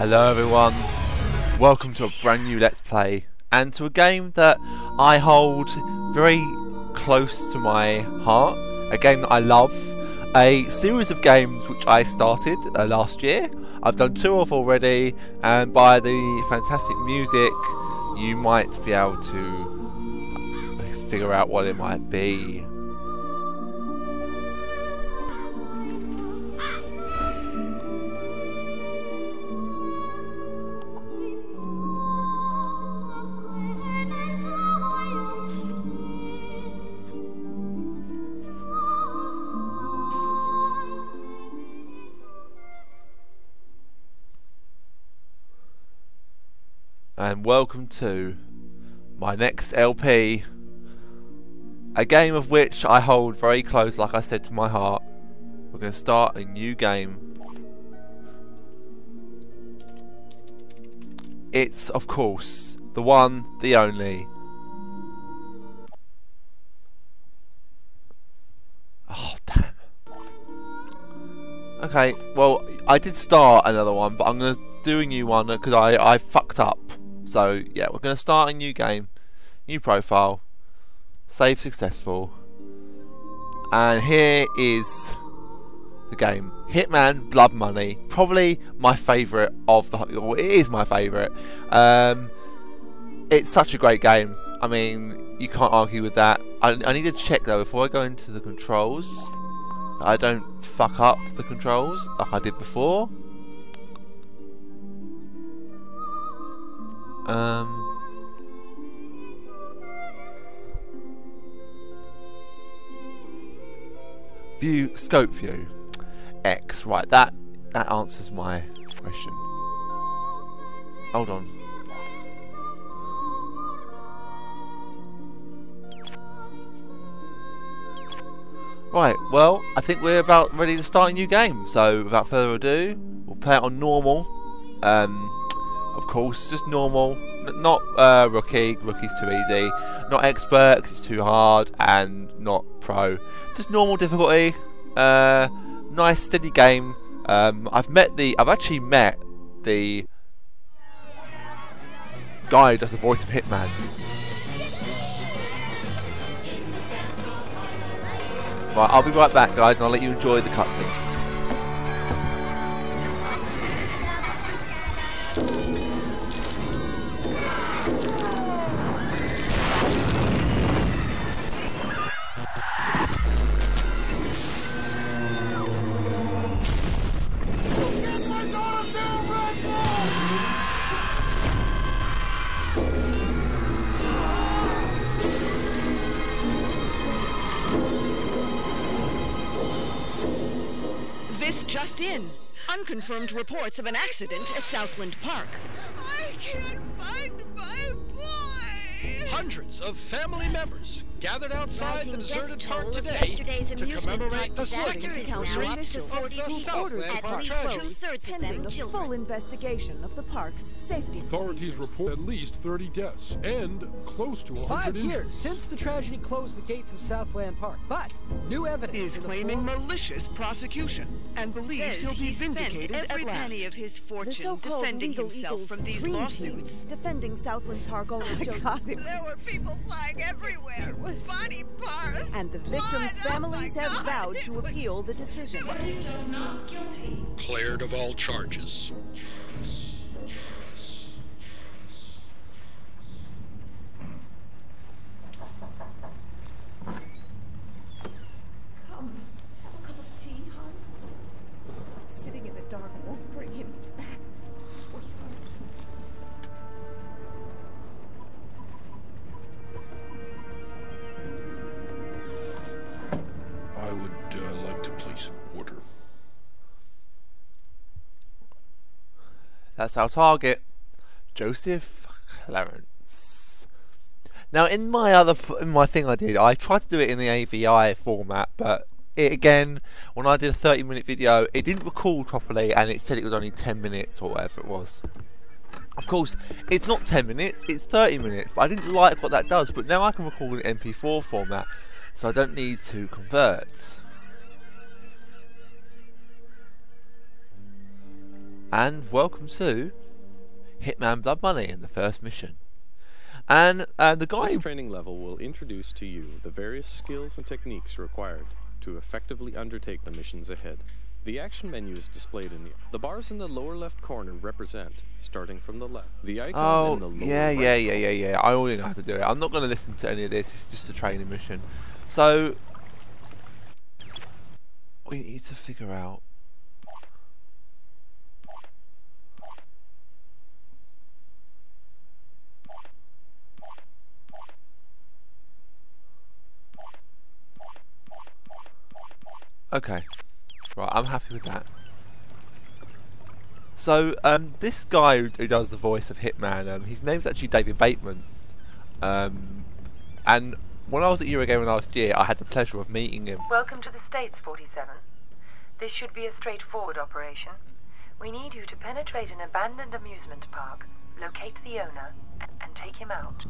Hello everyone, welcome to a brand new Let's Play and to a game that I hold very close to my heart, a game that I love, a series of games which I started uh, last year. I've done two of already and by the fantastic music you might be able to figure out what it might be. And welcome to my next LP. A game of which I hold very close, like I said, to my heart. We're going to start a new game. It's, of course, the one, the only. Oh, damn. Okay, well, I did start another one, but I'm going to do a new one because I, I fucked up. So yeah, we're going to start a new game, new profile, save successful, and here is the game. Hitman Blood Money, probably my favourite of the. Well, it is my favourite. Um, it's such a great game. I mean, you can't argue with that. I, I need to check though before I go into the controls. I don't fuck up the controls like I did before. Um, view scope view X. Right, that that answers my question. Hold on. Right, well, I think we're about ready to start a new game. So, without further ado, we'll play it on normal. Um, of course, just normal. Not uh, rookie, rookie's too easy. Not expert, cause it's too hard. And not pro. Just normal difficulty. Uh, nice, steady game. Um, I've met the. I've actually met the guy who does the voice of Hitman. Right, I'll be right back, guys, and I'll let you enjoy the cutscene. Unconfirmed reports of an accident at Southland Park. I can't find my boy! Hundreds of family members gathered outside the deserted park today to commemorate the second anniversary of the Southland Park tragedy. Pending a full investigation of the park's safety Authorities report at least 30 deaths and close to 100 Five injured. years since the tragedy closed the gates of Southland Park, but new evidence is claiming malicious prosecution and believes Says he'll be he spent vindicated every at last. penny of his The fortune so-called defending legal himself Eagles from these dream lawsuits. team defending Southland Park oh owner Joseph There were people flying everywhere. Body parts. and the victims' blood. Oh families my have God. vowed to appeal the decision. Cleared of all charges. Come, have a cup of tea, hon. Sitting in the dark won't bring him back, That's our target, Joseph Clarence. Now, in my other in my thing I did, I tried to do it in the AVI format, but it again, when I did a 30 minute video, it didn't record properly, and it said it was only 10 minutes or whatever it was. Of course, it's not 10 minutes, it's 30 minutes, but I didn't like what that does. But now I can record in MP4 format, so I don't need to convert. And welcome to Hitman Blood Money in the first mission. And uh, the guy. This training level will introduce to you the various skills and techniques required to effectively undertake the missions ahead. The action menu is displayed in the the bars in the lower left corner represent, starting from the left, the icon in the Oh, lower yeah, right yeah, yeah, yeah, yeah. I already know how to do it. I'm not going to listen to any of this. It's just a training mission. So we need to figure out. Okay, right. I'm happy with that. So, um, this guy who does the voice of Hitman, um, his name's actually David Bateson. Um, and when I was at Eurogamer last year, I had the pleasure of meeting him. Welcome to the States, 47. This should be a straightforward operation. We need you to penetrate an abandoned amusement park, locate the owner, and, and take him out.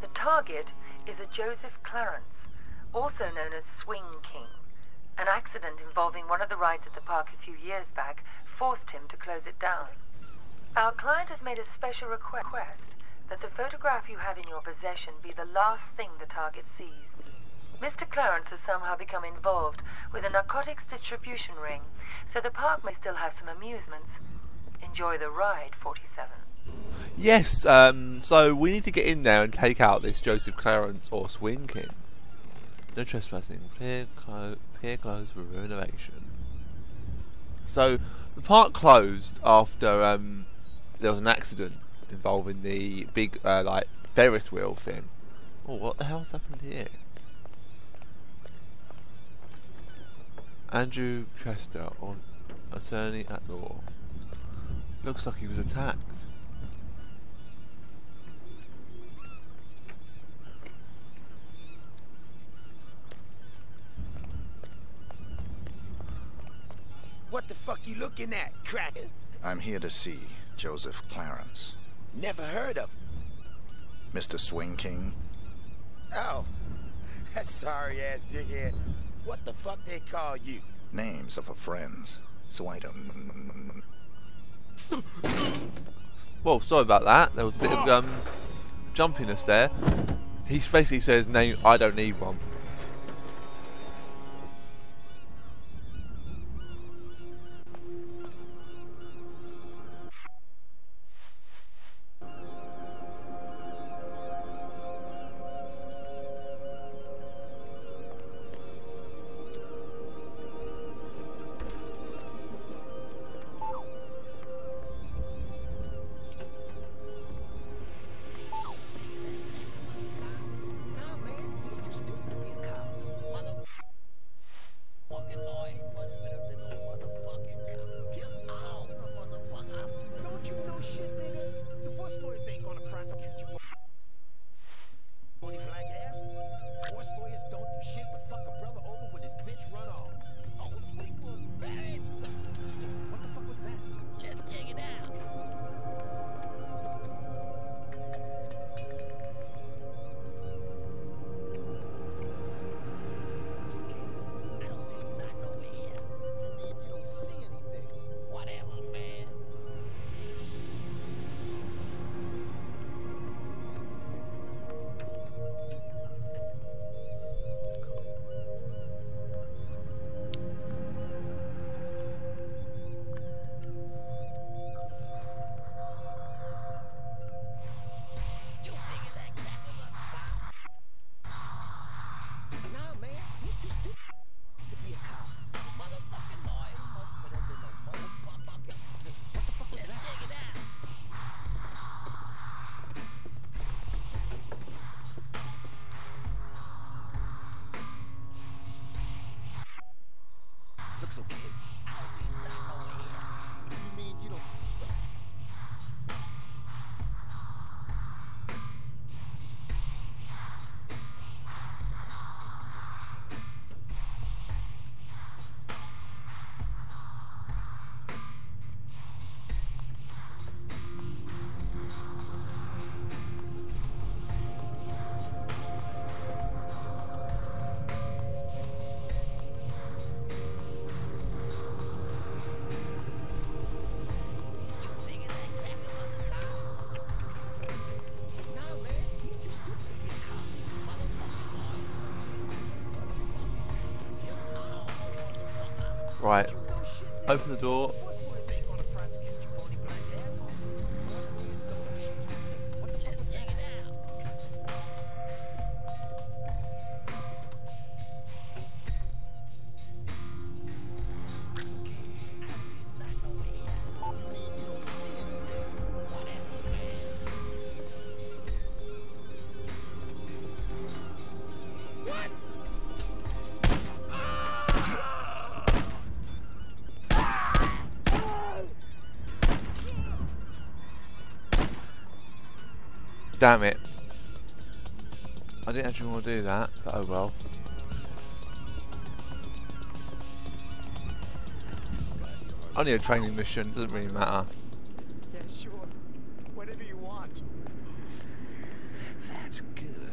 The target is a Joseph Clarence, also known as Swing King. An accident involving one of the rides at the park a few years back forced him to close it down. Our client has made a special request that the photograph you have in your possession be the last thing the target sees. Mr. Clarence has somehow become involved with a narcotics distribution ring, so the park may still have some amusements. Enjoy the ride, 47. Yes, um, so we need to get in there and take out this Joseph Clarence or Swing King. No trespassing. Clear, clo- clear closed for renovation. So the park closed after um, there was an accident involving the big uh, like Ferris wheel thing. Oh, what the hell's happened here? Andrew Chester, on attorney at law. Looks like he was attacked. What the fuck you looking at, cracker? I'm here to see Joseph Clarence. Never heard of him. Mr. Swing King? Oh, that sorry ass dickhead. What the fuck they call you? Names of our friends. So I don't... Well, sorry about that. There was a bit of um, jumpiness there. He basically says, "Name, I don't need one." Right. Open the door. Damn it. I didn't actually want to do that, but oh well. Only a training mission, doesn't really matter. Yeah, sure. Whatever you want. That's good.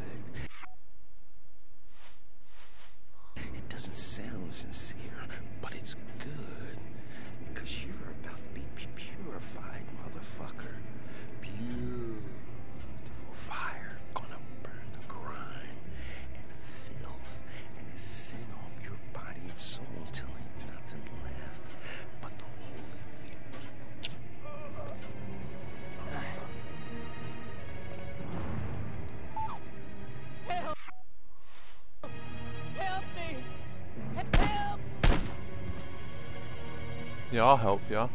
I'll help you.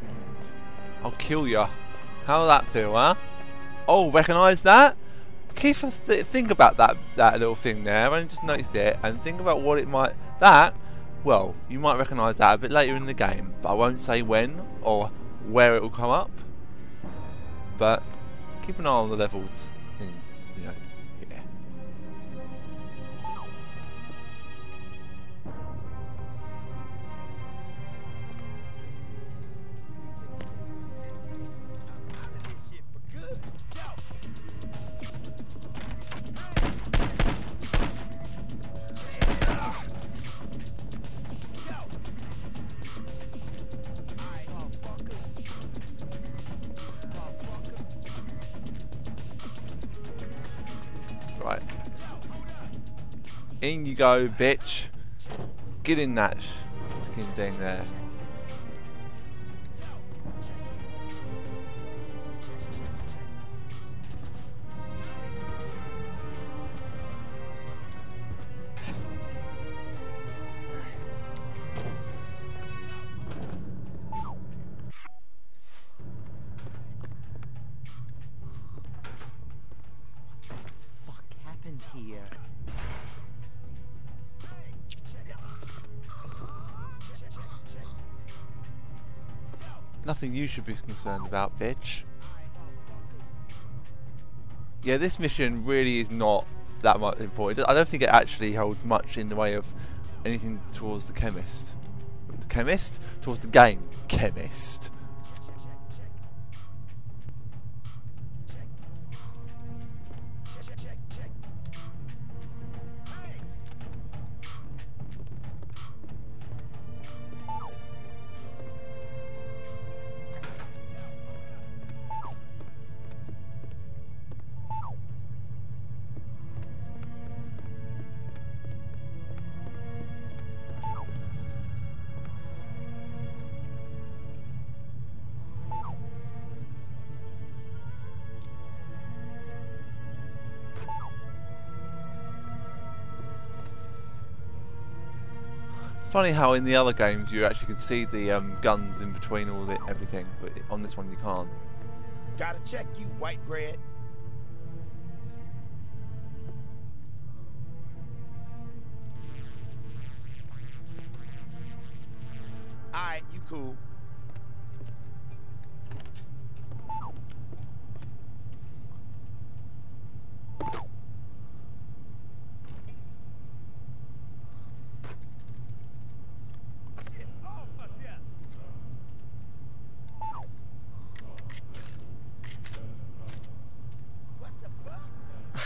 I'll kill you. How'll that feel, huh? Oh, recognise that? Keep a th think about that that little thing there. I only just noticed it, and think about what it might. That, well, you might recognise that a bit later in the game, but I won't say when or where it will come up. But keep an eye on the levels. You know, go, bitch. Get in that fucking thing there. Nothing you should be concerned about, bitch. Yeah, this mission really is not that much important. I don't think it actually holds much in the way of anything towards the chemist. The chemist? Towards the game. Chemist. Funny how in the other games you actually can see the um, guns in between all the everything, but on this one you can't. Gotta check you, white bread. Alright, you cool.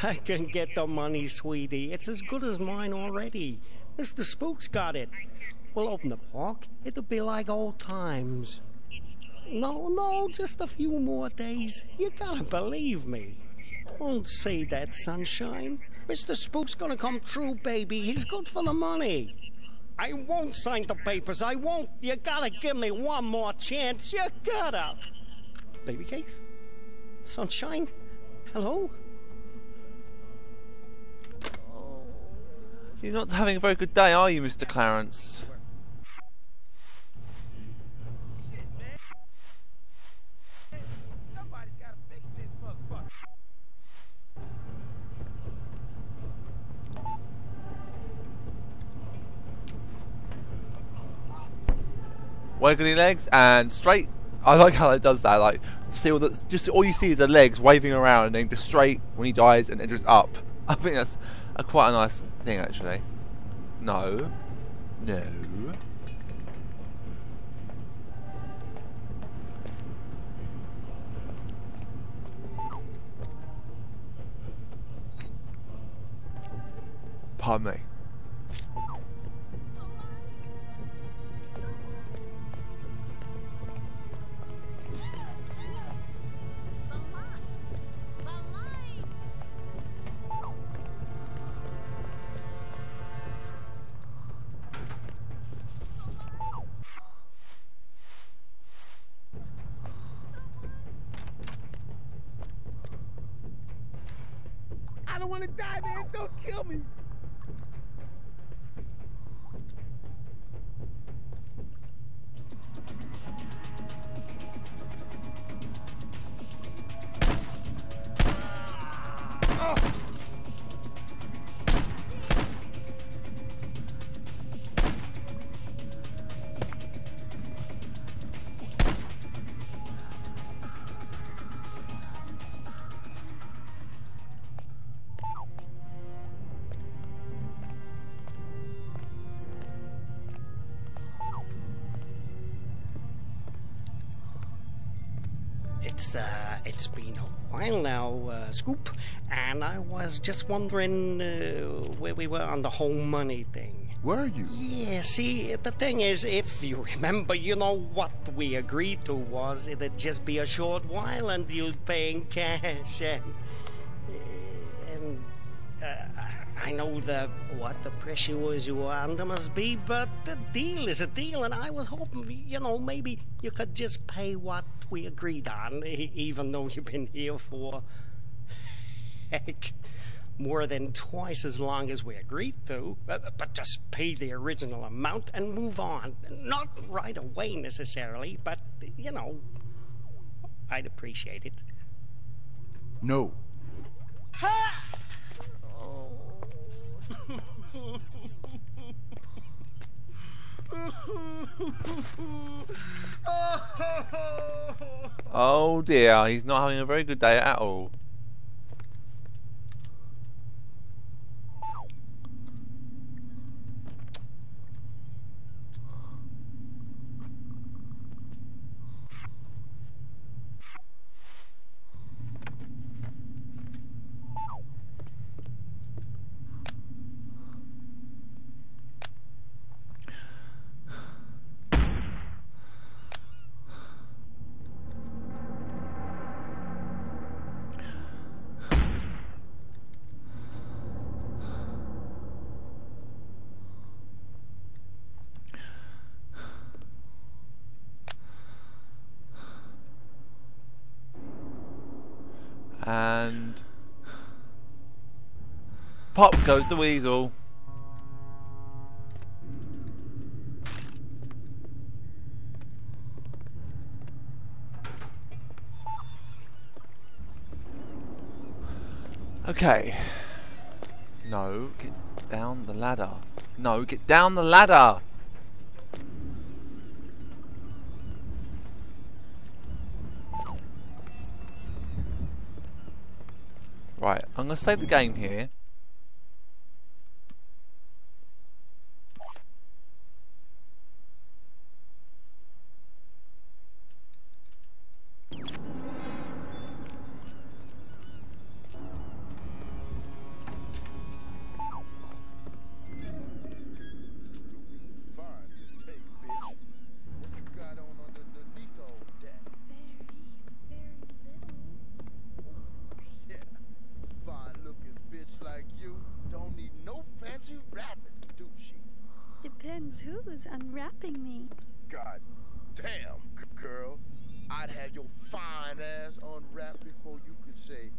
I can get the money, sweetie. It's as good as mine already. Mr. Spook's got it. We'll open the park. It'll be like old times. No, no, just a few more days. You gotta believe me. Don't say that, sunshine. Mr. Spook's gonna come true, baby. He's good for the money. I won't sign the papers. I won't. You gotta give me one more chance. You gotta. Baby cakes? Sunshine? Hello? You're not having a very good day, are you, Mr. Clarence? Wiggly legs and straight. I like how it does that. Like, see all the, just all you see is the legs waving around and then just straight when he dies and then just up. I think that's a quite a nice thing actually. No. No. Pardon me. It's uh, it's been a while now, uh, Scoop, and I was just wondering uh, where we were on the whole money thing. Were you? Yeah, see, the thing is, if you remember, you know what we agreed to was it'd just be a short while and you'd pay in cash, and and uh, I know the what the pressure was you were under must be, but the deal is a deal, and I was hoping, you know, maybe you could just pay what we agreed on, even though you've been here for heck more than twice as long as we agreed to. But, but just pay the original amount and move on. Not right away necessarily, but you know, I'd appreciate it. No. Oh Oh, dear, he's not having a very good day at all. And pop goes the weasel. Okay. No, get down the ladder. No, get down the ladder. Right, I'm going to save the game here. Fine looking bitch like fine ass unwrapped before you could say,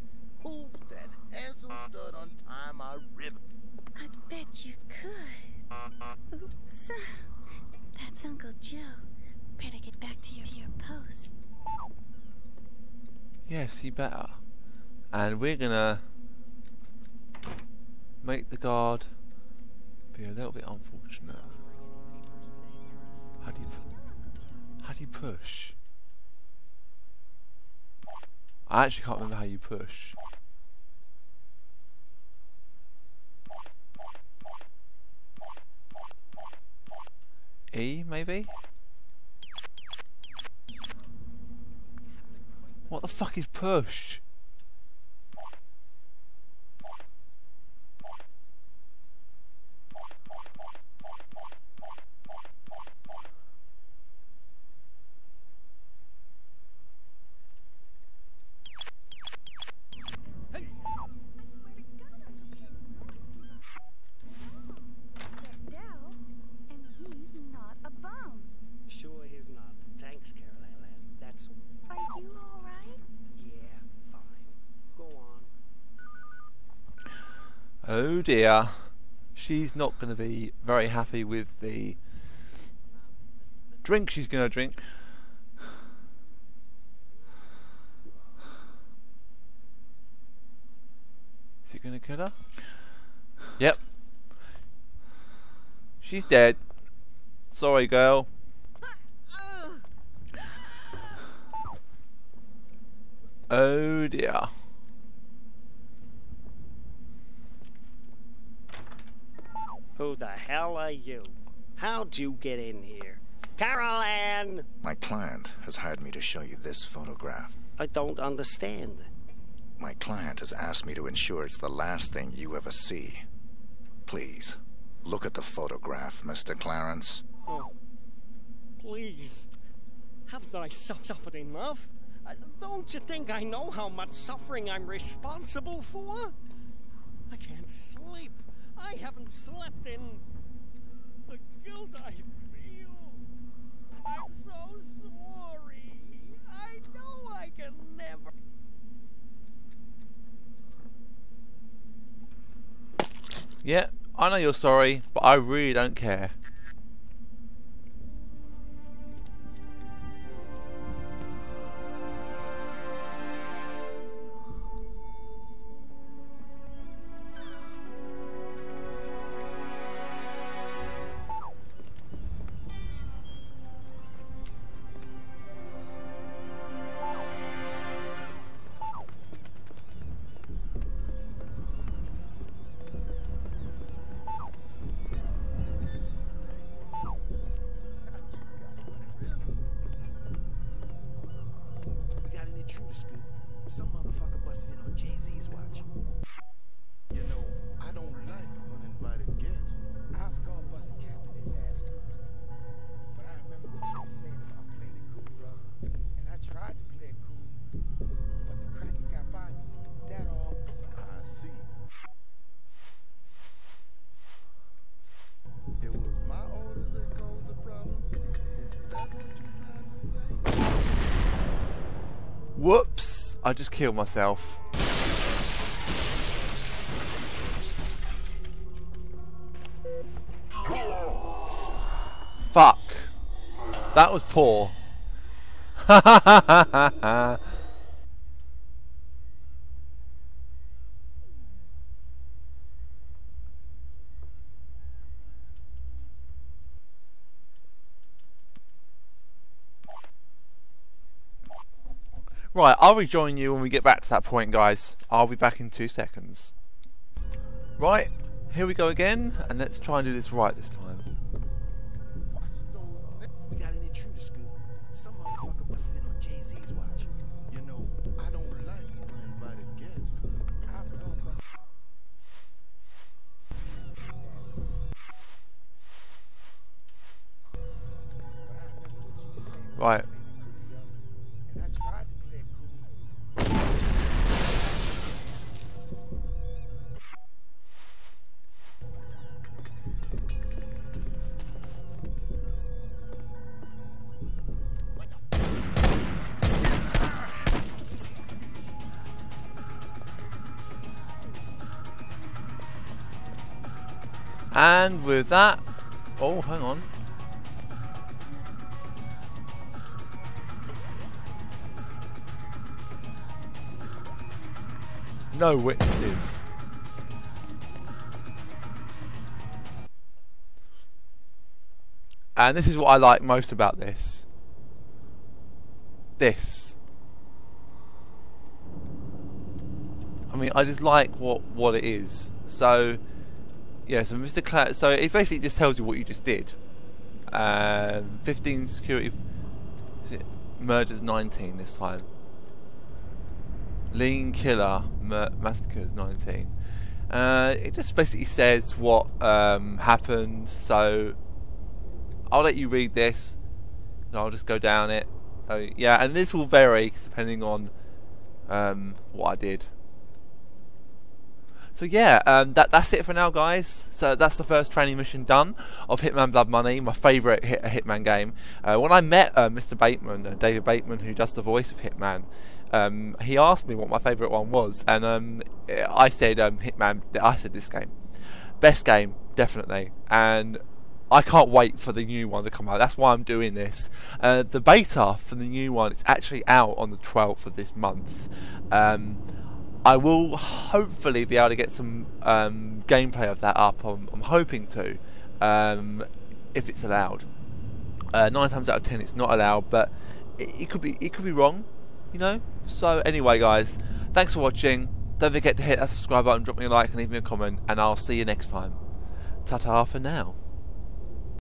Who's that handsome stud untie my ribbon? I bet you That's Uncle Joe. Better get back to your, to your post. Yes, he better. And we're gonna make the guard be a little bit unfortunate. How do you how do you push? I actually can't remember how you push. E maybe? What the fuck is push? Sure he's not. Thanks, Carol Ann. That's all. Are you alright? Yeah, fine. Go on. Oh dear. She's not going to be very happy with the drink she's going to drink. Is it going to kill her? Yep. She's dead. Sorry, girl. Oh dear. Who the hell are you? How'd you get in here? Carol Ann! My client has hired me to show you this photograph. I don't understand. My client has asked me to ensure it's the last thing you ever see. Please, look at the photograph, Mr. Clarence. Oh, please. Haven't I suffered enough? Uh, Don't you think I know how much suffering I'm responsible for? I can't sleep. I haven't slept in the guilt I feel. I'm so sorry. I know I can never. Yeah, I know you're sorry, but I really don't care. Got an scoop. I just killed myself. Fuck. That was poor. Right, I'll rejoin you when we get back to that point, guys. I'll be back in two seconds. Right, here we go again, and let's try and do this right this time. We And with that, oh, hang on. No witnesses. And this is what I like most about this. This. I mean, I just like what what it is. So, yeah. So Mr. Cla- so it basically just tells you what you just did. Um, 15 security. Murders 19 this time? Lean killer mur- massacres 19. Uh, it just basically says what um, happened. So I'll let you read this. I'll just go down it. So, yeah, and this will vary depending on um, what I did. So yeah, um, that that's it for now, guys. So that's the first training mission done of Hitman Blood Money, my favourite hit, Hitman game. Uh, when I met uh, Mr. Bateson, uh, David Bateson, who does the voice of Hitman, um, he asked me what my favourite one was, and um, I said um, Hitman. I said this game, best game, definitely, and I can't wait for the new one to come out. That's why I'm doing this. Uh, the beta for the new one is actually out on the 12th of this month. Um, I will hopefully be able to get some um, gameplay of that up. I'm, I'm hoping to, um, if it's allowed. Uh, nine times out of ten, it's not allowed, but it, it, could be it could be wrong, you know. So anyway, guys, thanks for watching. Don't forget to hit that subscribe button, drop me a like, and leave me a comment, and I'll see you next time. Ta-ta for now.